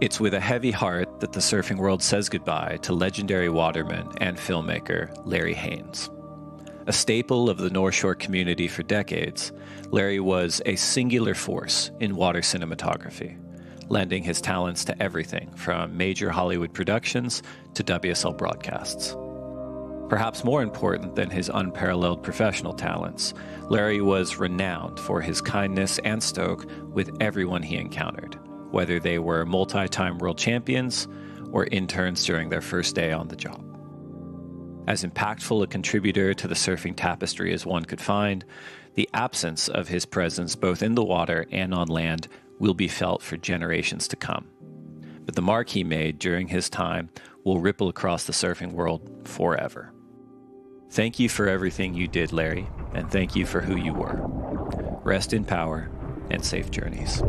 It's with a heavy heart that the surfing world says goodbye to legendary waterman and filmmaker Larry Haynes. A staple of the North Shore community for decades, Larry was a singular force in water cinematography, lending his talents to everything from major Hollywood productions to WSL broadcasts. Perhaps more important than his unparalleled professional talents, Larry was renowned for his kindness and stoke with everyone he encountered whether they were multi time world champions or interns during their first day on the job. As impactful a contributor to the surfing tapestry as one could find, the absence of his presence both in the water and on land will be felt for generations to come. But the mark he made during his time will ripple across the surfing world forever. Thank you for everything you did, Larry, and thank you for who you were. Rest in power and safe journeys.